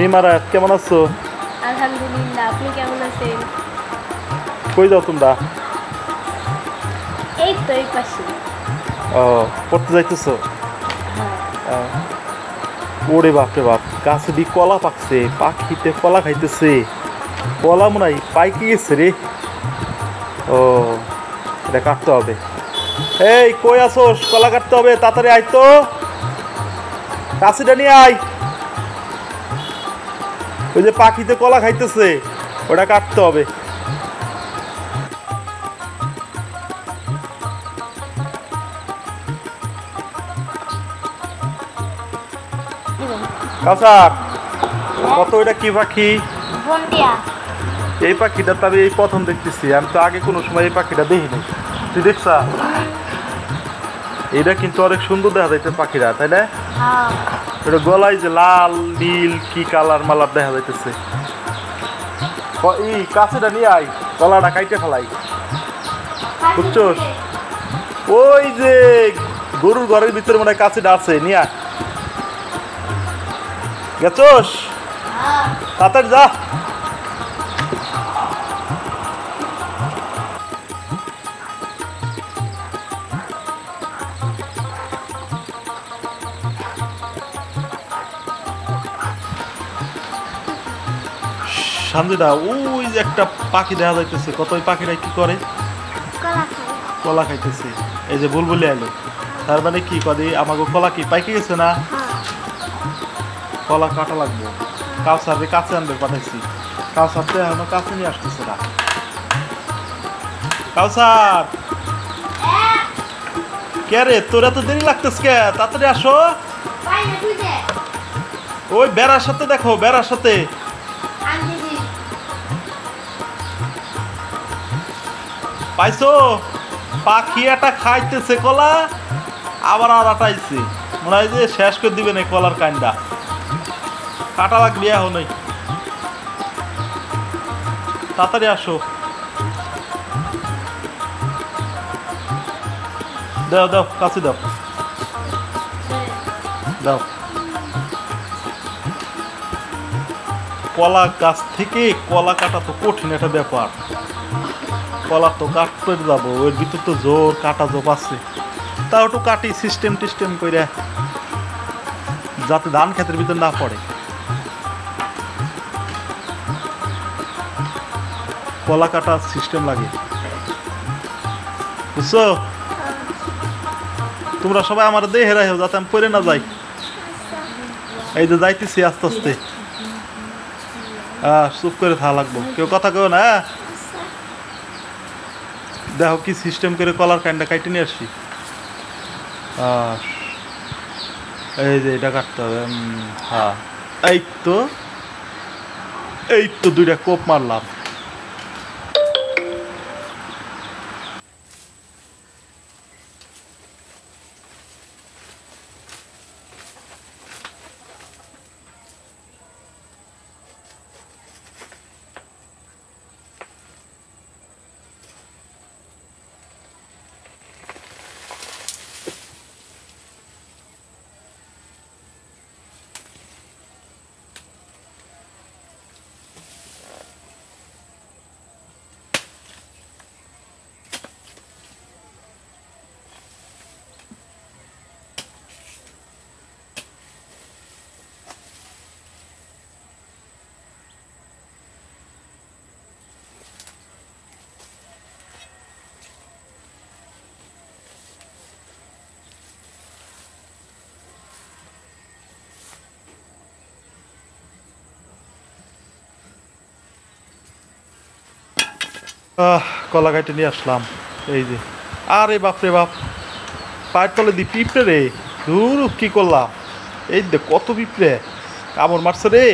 ইমারা কেমন আছো? আলহামদুলিল্লাহ আপনি কেমন আছেন? কই যাও তোমরা? এই তো এই পাশে। ও পড়তে যাইতেছো? হ্যাঁ। ওরে বাপরে বাপ গাছে দি কলা পাকছে পাখিতে কলা খাইতেছে। কলা মনে হয় পাইকে গেছে রে। ও এটা কাটতে হবে। এই কই আসোস কলা কাটতে হবে তাড়াতাড়ি আয় তো। কাছিটা নিয়ে আয়। ওই যে পাখিতে কলা খাইতেছে ওটা কাটতে হবে। কাসার কত এটা কি পাখি? এই পাখিটা তো আমি এই প্রথম দেখতেছি আমি তো আগে কোনো সময় এই পাখিটা দেখিনি। তুই দেখছা? এটা কিন্তু অনেক সুন্দর দেখা যাইতে পাখিরা তাই না? হ্যাঁ। এটা গলায় যে লাল নীল কি কালার মালার দেখা যাইতেছে। ই কাছেটা নিয়ে আই গলাটা কাইটে ফেলাই। বুঝছোস? ওই যে গরুর ঘরের ভিতরে মনে হয় কাছেটা আছে নিয়া গেছস? গেছোস তাড়াতাড়ি যা। সামনেটা ওই যে একটা পাখি দেখা যাইতেছে কত ওই পাখিটা কি করে? কলা খাই খাইতেছে। এই যে বুলবুলি এলো তার মানে কি? করে আমাকে কলা কি পাইকে গেছে না? হ্যাঁ। কলা কাটা লাগবে। কাউসারে কাছে আনবে পাঠাইছি। কাউসারতে এখনও কাছে নিয়ে আসতেছে না। কাউসার কে রে তোর এত দেরি লাগতেছে কে? তাড়াতাড়ি আসো। ওই বেড়ার সাথে দেখো বেড়ার সাথে। পাইছো? পাখি একটা খাইতেছে কলা, আবার আর আটাইছে মনে হয় যে শেষ করে দিবে না কলার কান্ডা কাটা লাগবে এখন তাড়াতাড়ি আসো। দাও দাও, কাছে দাও। দাও। কলা গাছ থেকে কলা কাটা তো কঠিন একটা ব্যাপার। কলা তো কাটতে যাব, ওর ভিতর তো জোর কাটা জোপ আছে। তাও একটু কাটি সিস্টেম টিস্টেম করে যাতে ধান ক্ষেতের ভিতর না পড়ে। কলা কাটা সিস্টেম লাগে। বুঝছ? তোমরা সবাই আমার দেহে রাখো যাতে আমি পড়ে না যাই। এই যে যাইতেছি আস্তে আস্তে। চুপ করে থাকা লাগবো। কেউ কথা কেউ না হ্যাঁ? দেখো কি সিস্টেম করে কলার কান্ডা কাইটে নিয়ে আসছি। আহ, এই যে এটা কাটতে হবে হ্যাঁ। এই তো এই তো দুইটা কোপ মারলাম। কলা গাইটে নিয়ে আসলাম। এই যে। আরে বাপরে বাপ। পায়ের তলে দি পিঁপড়ে রে। দূর কি করলাম? এই দে কত পিঁপড়ে। কামড় মারছে রে।